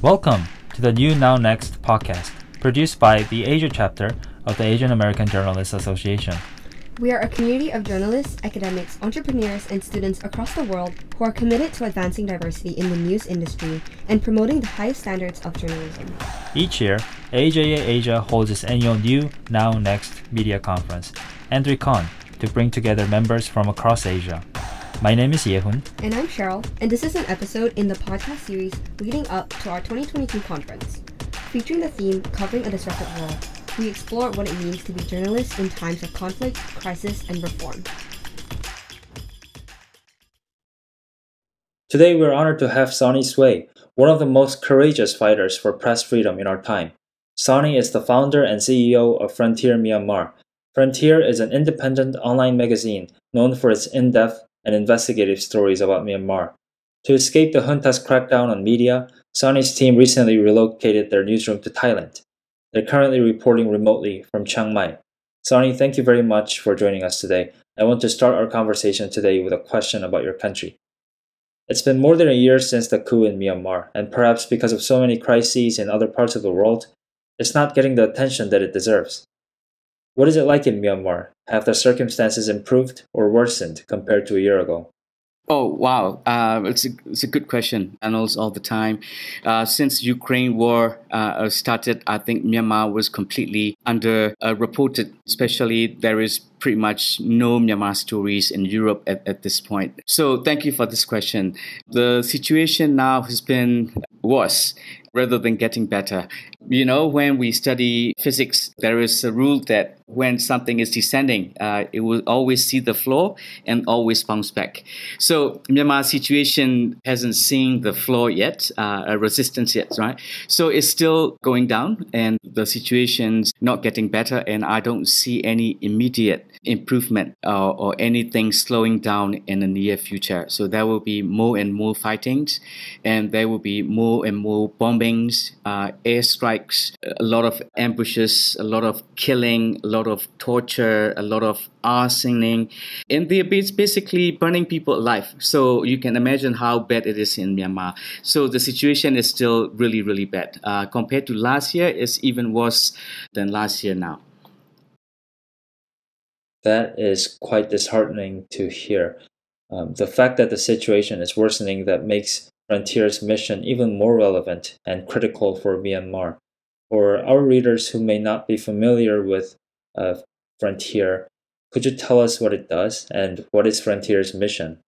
Welcome to the new Now Next podcast, produced by the Asia chapter of the Asian American Journalists Association. We are a community of journalists, academics, entrepreneurs, and students across the world who are committed to advancing diversity in the news industry and promoting the highest standards of journalism. Each year, AAJA Asia holds its annual New Now Next media conference, N3Con, to bring together members from across Asia. My name is Yehun. And I'm Cheryl, and this is an episode in the podcast series leading up to our 2022 conference. Featuring the theme Covering a Disrupted World, we explore what it means to be journalists in times of conflict, crisis, and reform. Today, we're honored to have Sonny Swe, one of the most courageous fighters for press freedom in our time. Sonny is the founder and CEO of Frontier Myanmar. Frontier is an independent online magazine known for its in depth and investigative stories about Myanmar. To escape the junta's crackdown on media, Sonny's team recently relocated their newsroom to Thailand. They're currently reporting remotely from Chiang Mai. Sonny, thank you very much for joining us today. I want to start our conversation today with a question about your country. It's been more than a year since the coup in Myanmar, and perhaps because of so many crises in other parts of the world, it's not getting the attention that it deserves. What is it like in Myanmar? Have the circumstances improved or worsened compared to a year ago? Oh wow, uh, it's a it's a good question. Annals all the time. Uh, since Ukraine war uh, started, I think Myanmar was completely underreported. Especially there is pretty much no Myanmar stories in Europe at, at this point. So thank you for this question. The situation now has been worse rather than getting better. You know, when we study physics, there is a rule that when something is descending, uh, it will always see the floor and always bounce back. So Myanmar situation hasn't seen the floor yet, uh, a resistance yet, right? So it's still going down, and the situation's not getting better, and I don't see any immediate improvement uh, or anything slowing down in the near future. So there will be more and more fightings, and there will be more and more bombings, uh, airstrikes, a lot of ambushes, a lot of killing, a lot of torture, a lot of arsoning, and they're basically burning people alive. So you can imagine how bad it is in Myanmar. So the situation is still really, really bad. Uh, compared to last year, it's even worse than last year now. That is quite disheartening to hear. Um, the fact that the situation is worsening that makes Frontier's mission even more relevant and critical for Myanmar. For our readers who may not be familiar with uh, Frontier, could you tell us what it does and what is Frontier's mission?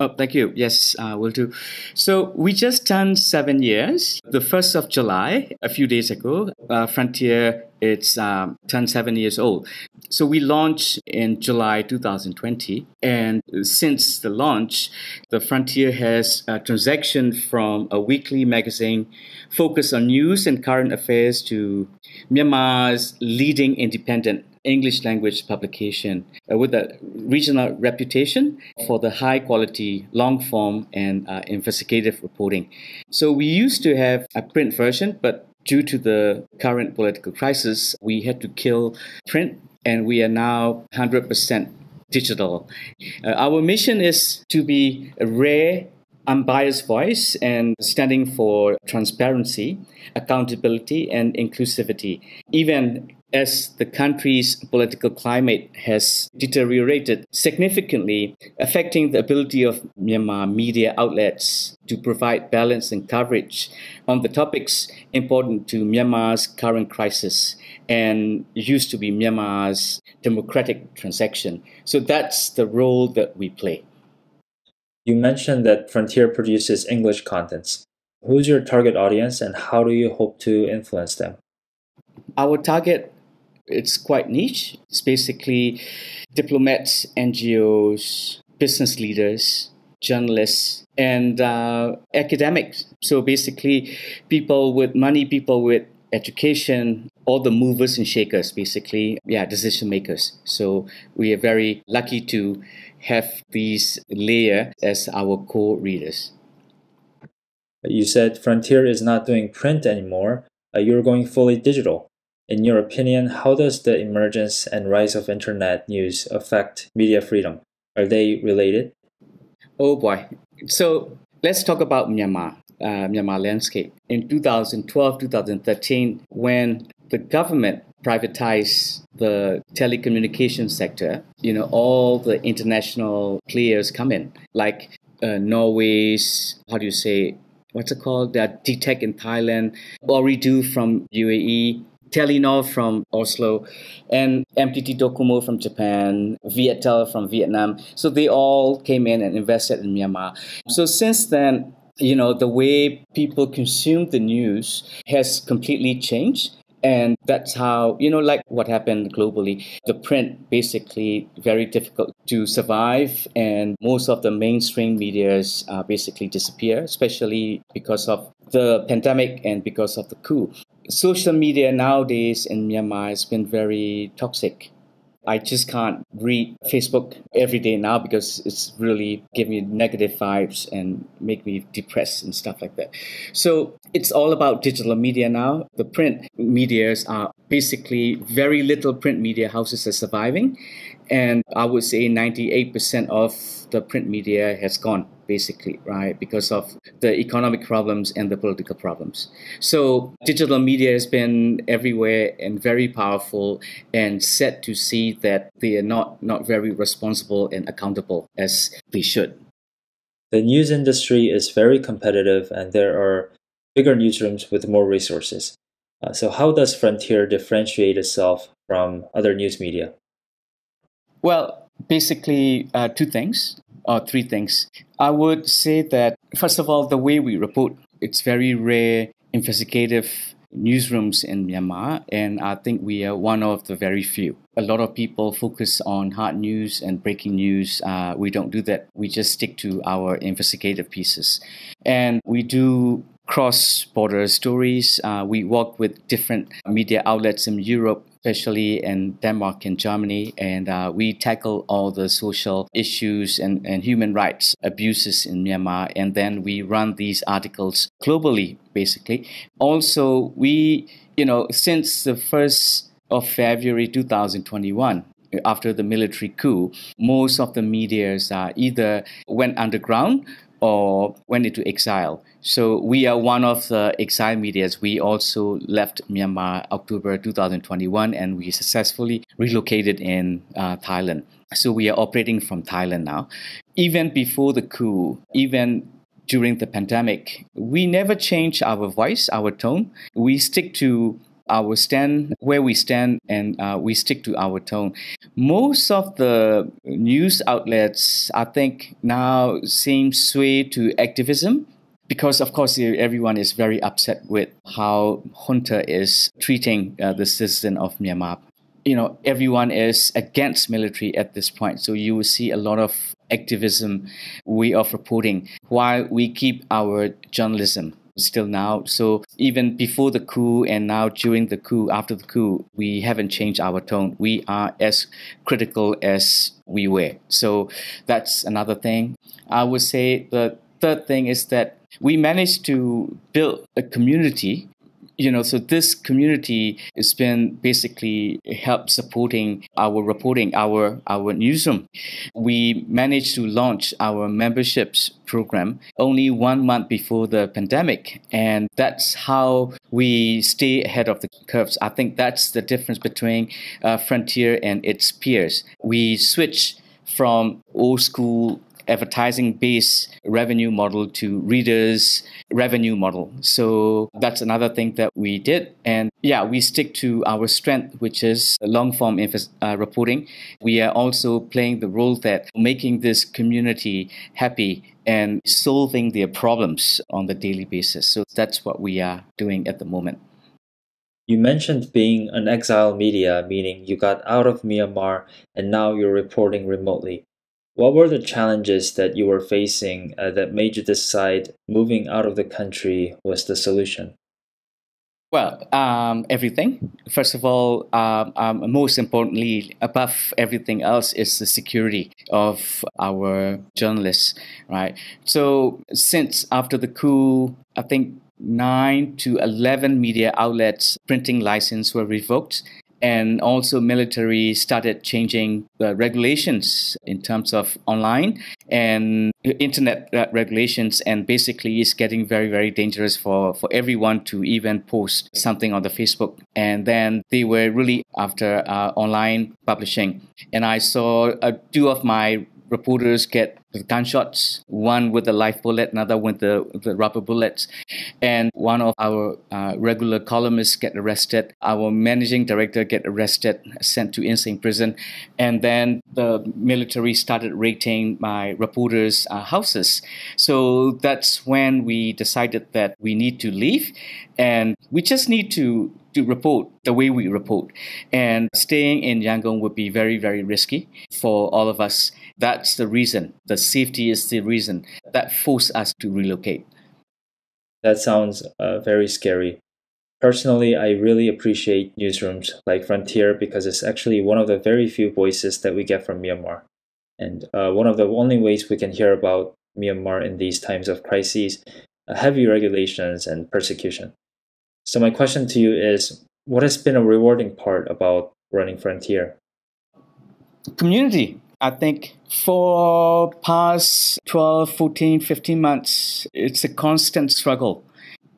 Oh, thank you. Yes, uh, will do. So we just turned seven years. The first of July, a few days ago, uh, Frontier it's um, turned seven years old. So we launched in July 2020, and since the launch, the Frontier has a transaction from a weekly magazine focused on news and current affairs to Myanmar's leading independent English language publication uh, with a regional reputation for the high quality long form and uh, investigative reporting. So we used to have a print version, but due to the current political crisis, we had to kill print and we are now 100% digital. Uh, our mission is to be a rare unbiased voice and standing for transparency, accountability, and inclusivity, even as the country's political climate has deteriorated significantly, affecting the ability of Myanmar media outlets to provide balance and coverage on the topics important to Myanmar's current crisis and used to be Myanmar's democratic transaction. So that's the role that we play. You mentioned that Frontier produces English contents. Who's your target audience and how do you hope to influence them? Our target it's quite niche. It's basically diplomats, NGOs, business leaders, journalists, and uh, academics. So basically, people with money, people with education, all the movers and shakers, basically, yeah, decision makers. So we are very lucky to have these layer as our core readers. You said Frontier is not doing print anymore. Uh, you're going fully digital. In your opinion, how does the emergence and rise of internet news affect media freedom? Are they related? Oh boy. So let's talk about Myanmar. uh, Myanmar landscape. In 2012, 2013, when the government privatized the telecommunication sector, you know, all the international players come in, like uh, Norway's, how do you say, what's it called? That DTAC in Thailand, Ooredoo from UAE, Telenor from Oslo, and NTT Docomo from Japan, Viettel from Vietnam. So they all came in and invested in Myanmar. So since then, you know, the way people consume the news has completely changed. And that's how, you know, like what happened globally, the print basically very difficult to survive. And most of the mainstream medias uh, basically disappear, especially because of the pandemic and because of the coup. Social media nowadays in Myanmar has been very toxic I just can't read Facebook every day now because it's really giving me negative vibes and make me depressed and stuff like that. So it's all about digital media now. The print medias are basically very little print media houses are surviving. And I would say 98% of the print media has gone basically, right? Because of the economic problems and the political problems. So digital media has been everywhere and very powerful and set to see that they are not, not very responsible and accountable as they should. The news industry is very competitive and there are bigger newsrooms with more resources. Uh, so, how does Frontier differentiate itself from other news media? Well, basically, uh, two things or three things. I would say that, first of all, the way we report, it's very rare investigative newsrooms in Myanmar, and I think we are one of the very few. A lot of people focus on hard news and breaking news. Uh, we don't do that. We just stick to our investigative pieces. And we do cross border stories. Uh, we work with different media outlets in Europe especially in Denmark and Germany. And uh, we tackle all the social issues and, and human rights abuses in Myanmar. And then we run these articles globally, basically. Also, we, you know, since the first of February 2021, after the military coup, most of the medias uh, either went underground or went into exile. So we are one of the exile medias. We also left Myanmar October 2021 and we successfully relocated in uh, Thailand. So we are operating from Thailand now. Even before the coup, even during the pandemic, we never change our voice, our tone. We stick to our stand, where we stand, and uh, we stick to our tone. Most of the news outlets, I think, now seem sway to activism because of course everyone is very upset with how junta is treating uh, the citizen of Myanmar. You know, everyone is against military at this point, so you will see a lot of activism way of reporting while we keep our journalism still now. So even before the coup and now during the coup, after the coup, we haven't changed our tone. We are as critical as we were. So that's another thing. I would say the third thing is that we managed to build a community you know, so this community has been basically help supporting our reporting, our our newsroom. We managed to launch our memberships program only one month before the pandemic, and that's how we stay ahead of the curves. I think that's the difference between uh, Frontier and its peers. We switch from old school advertising based revenue model to readers revenue model. So that's another thing that we did. And yeah, we stick to our strength, which is long form info- uh, reporting. We are also playing the role that making this community happy and solving their problems on the daily basis. So that's what we are doing at the moment. You mentioned being an exile media, meaning you got out of Myanmar and now you're reporting remotely. What were the challenges that you were facing uh, that made you decide moving out of the country was the solution? Well, um, everything. First of all, um, um, most importantly, above everything else, is the security of our journalists, right? So, since after the coup, I think nine to 11 media outlets printing license were revoked and also military started changing the regulations in terms of online and internet regulations and basically it's getting very very dangerous for for everyone to even post something on the facebook. And then they were really after uh, online publishing. And i saw uh, two of my reporters get gunshots, one with a live bullet, another with the, the rubber bullets. And one of our uh, regular columnists get arrested. Our managing director get arrested, sent to Insein prison. And then the military started raiding my reporters' uh, houses. So that's when we decided that we need to leave and we just need to to report the way we report. And staying in Yangon would be very, very risky for all of us. That's the reason. The safety is the reason that forced us to relocate. That sounds uh, very scary. Personally, I really appreciate newsrooms like Frontier because it's actually one of the very few voices that we get from Myanmar. And uh, one of the only ways we can hear about Myanmar in these times of crises, uh, heavy regulations, and persecution. So, my question to you is what has been a rewarding part about running Frontier? Community. I think for past 12, 14, 15 months, it's a constant struggle.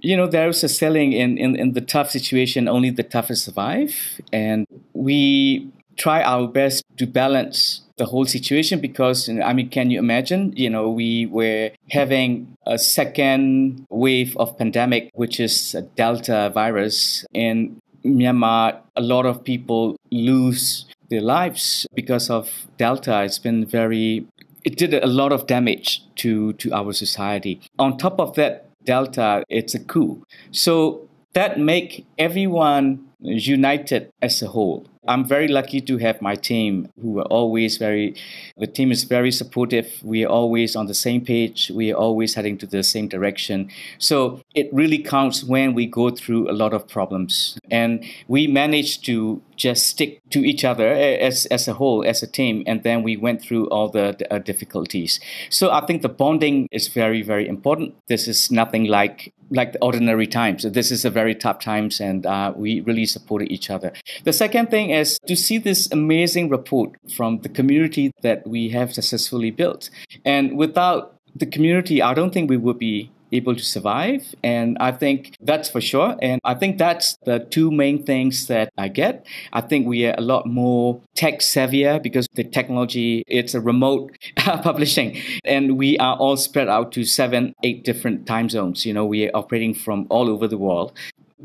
You know, there's a saying in, in, in the tough situation, only the toughest survive. And we try our best to balance the whole situation because I mean, can you imagine? You know, we were having a second wave of pandemic, which is a Delta virus in Myanmar. A lot of people lose their lives because of Delta. It's been very, it did a lot of damage to, to our society. On top of that, Delta, it's a coup. So that make everyone united as a whole. I'm very lucky to have my team who are always very, the team is very supportive. We are always on the same page. We are always heading to the same direction. So it really counts when we go through a lot of problems. And we managed to just stick to each other as, as a whole, as a team. And then we went through all the, the uh, difficulties. So I think the bonding is very, very important. This is nothing like like the ordinary times. This is a very tough times, and uh, we really supported each other. The second thing is to see this amazing report from the community that we have successfully built. And without the community, I don't think we would be able to survive. And I think that's for sure. And I think that's the two main things that I get. I think we are a lot more tech savvier because the technology, it's a remote publishing. And we are all spread out to seven, eight different time zones. You know, we are operating from all over the world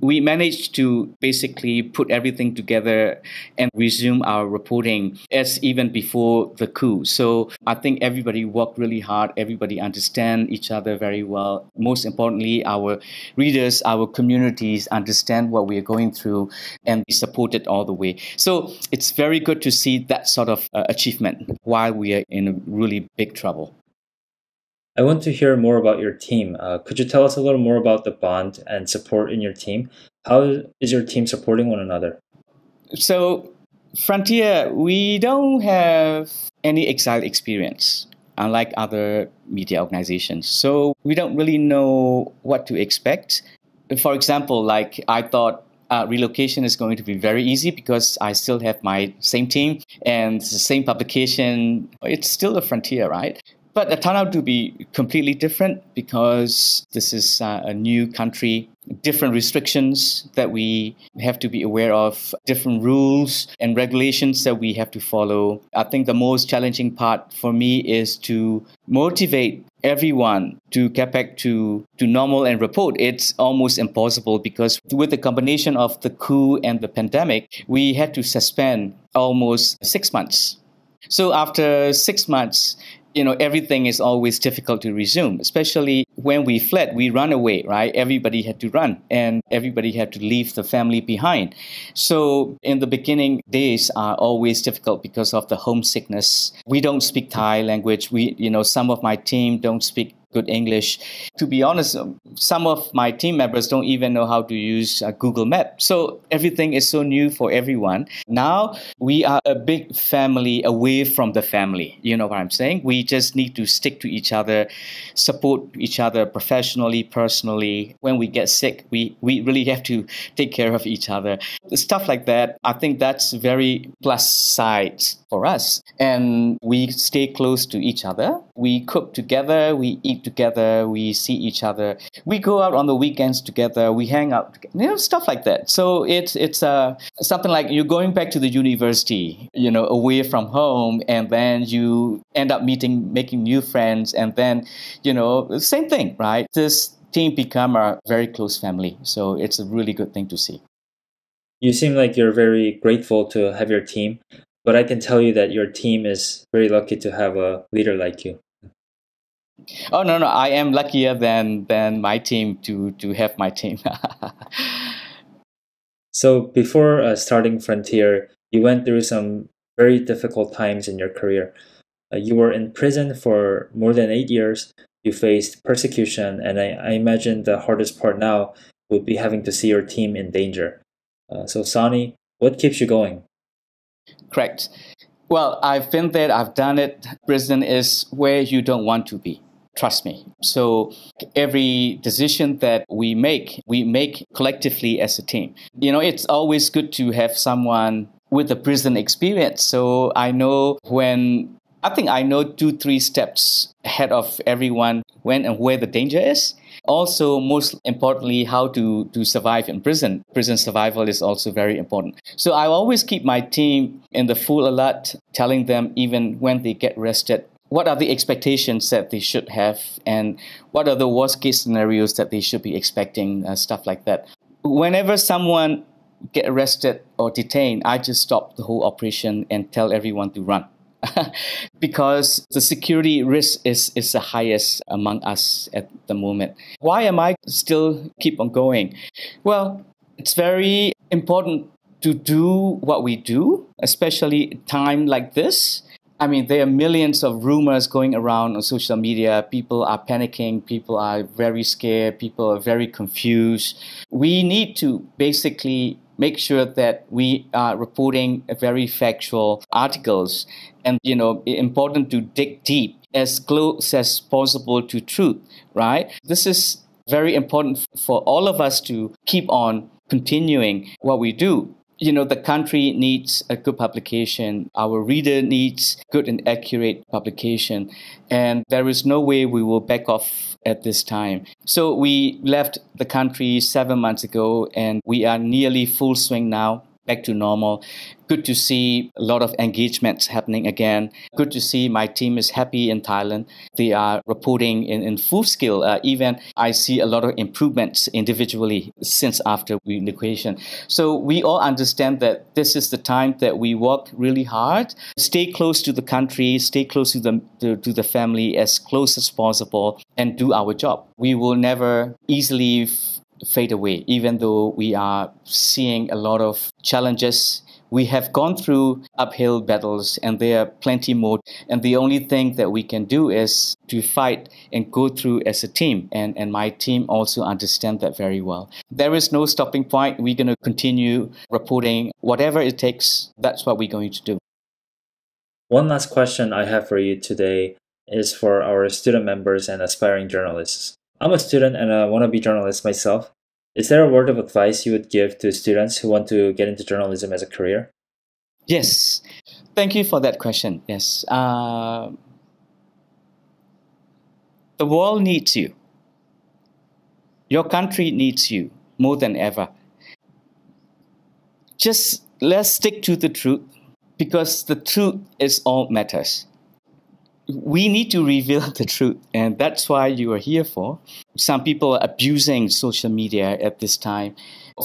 we managed to basically put everything together and resume our reporting as even before the coup. So I think everybody worked really hard. Everybody understand each other very well. Most importantly, our readers, our communities understand what we are going through and we support it all the way. So it's very good to see that sort of uh, achievement while we are in really big trouble. I want to hear more about your team. Uh, could you tell us a little more about the bond and support in your team? How is your team supporting one another? So, Frontier, we don't have any exile experience, unlike other media organizations. So, we don't really know what to expect. For example, like I thought uh, relocation is going to be very easy because I still have my same team and the same publication. It's still a frontier, right? But it turned out to be completely different because this is uh, a new country, different restrictions that we have to be aware of, different rules and regulations that we have to follow. I think the most challenging part for me is to motivate everyone to get back to, to normal and report. It's almost impossible because with the combination of the coup and the pandemic, we had to suspend almost six months. So after six months, you know everything is always difficult to resume especially when we fled we run away right? Everybody had to run and everybody had to leave the family behind. So in the beginning days are always difficult because of the homesickness. We don't speak thai language. We you know some of my team don't speak good English. To be honest, um, some of my team members don't even know how to use uh, Google Map. So everything is so new for everyone. Now we are a big family away from the family. You know what I'm saying? We just need to stick to each other, support each other professionally, personally. When we get sick, we, we really have to take care of each other. Stuff like that. I think that's very plus side for us. And we stay close to each other. We cook together, we eat together, we see each other. We go out on the weekends together, we hang out, you know, stuff like that. So it's it's uh, something like you're going back to the university, you know, away from home, and then you end up meeting, making new friends, and then, you know, same thing, right? This team become a very close family. So it's a really good thing to see. You seem like you're very grateful to have your team, but I can tell you that your team is very lucky to have a leader like you. Oh no no, I am luckier than than my team to to have my team. so before uh, starting Frontier, you went through some very difficult times in your career. Uh, you were in prison for more than eight years. You faced persecution, and I, I imagine the hardest part now would be having to see your team in danger. Uh, so, Sonny, what keeps you going? Correct. Well, I've been there, I've done it. Prison is where you don't want to be. Trust me. So every decision that we make, we make collectively as a team. You know, it's always good to have someone with a prison experience. So I know when I think I know two, three steps ahead of everyone when and where the danger is. Also, most importantly, how to, to survive in prison. Prison survival is also very important. So I always keep my team in the full alert, telling them even when they get arrested, what are the expectations that they should have and what are the worst case scenarios that they should be expecting, uh, stuff like that. Whenever someone get arrested or detained, I just stop the whole operation and tell everyone to run. because the security risk is, is the highest among us at the moment. Why am I still keep on going? Well, it's very important to do what we do, especially time like this. I mean, there are millions of rumors going around on social media. People are panicking. People are very scared. People are very confused. We need to basically make sure that we are reporting very factual articles and you know important to dig deep as close as possible to truth right this is very important for all of us to keep on continuing what we do you know the country needs a good publication. Our reader needs good and accurate publication. And there is no way we will back off at this time. So we left the country 7 months ago and we are nearly full swing now back to normal. Good to see a lot of engagements happening again. Good to see my team is happy in Thailand. They are reporting in, in full scale. Uh, even I see a lot of improvements individually since after relocation. So we all understand that this is the time that we work really hard, stay close to the country, stay close to the, to, to the family as close as possible, and do our job. We will never easily fade away, even though we are seeing a lot of challenges. We have gone through uphill battles and there are plenty more. And the only thing that we can do is to fight and go through as a team. And, and my team also understand that very well. There is no stopping point. We're going to continue reporting whatever it takes. That's what we're going to do. One last question I have for you today is for our student members and aspiring journalists. I'm a student and I want to be journalist myself. Is there a word of advice you would give to students who want to get into journalism as a career? Yes. Thank you for that question. Yes. Uh, the world needs you. Your country needs you more than ever. Just let's stick to the truth because the truth is all matters we need to reveal the truth, and that's why you are here for. Some people are abusing social media at this time.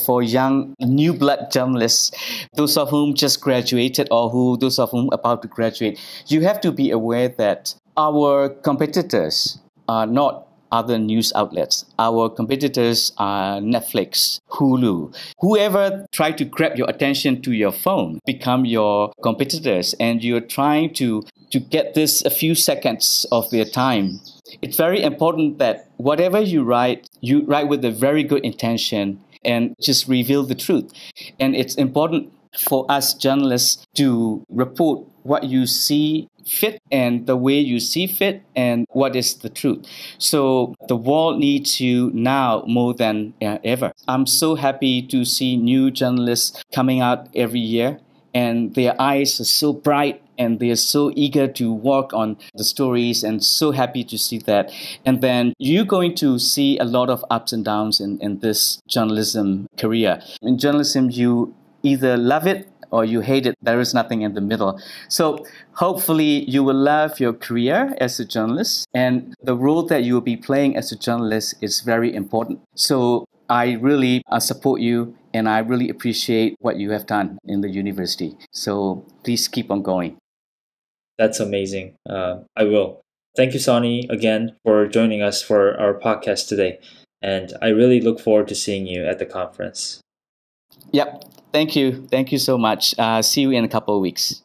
For young new blood journalists, those of whom just graduated or who those of whom about to graduate, you have to be aware that our competitors are not other news outlets. Our competitors are Netflix, Hulu. Whoever try to grab your attention to your phone become your competitors, and you're trying to to get this a few seconds of their time. It's very important that whatever you write, you write with a very good intention and just reveal the truth. And it's important for us journalists to report what you see fit and the way you see fit and what is the truth. So the world needs you now more than uh, ever. I'm so happy to see new journalists coming out every year and their eyes are so bright and they are so eager to work on the stories and so happy to see that. And then you're going to see a lot of ups and downs in, in this journalism career. In journalism, you either love it or you hate it. There is nothing in the middle. So hopefully you will love your career as a journalist and the role that you will be playing as a journalist is very important. So I really uh, support you and I really appreciate what you have done in the university. So please keep on going. That's amazing. Uh, I will. Thank you, Sonny, again for joining us for our podcast today. And I really look forward to seeing you at the conference. Yep. Thank you. Thank you so much. Uh, see you in a couple of weeks.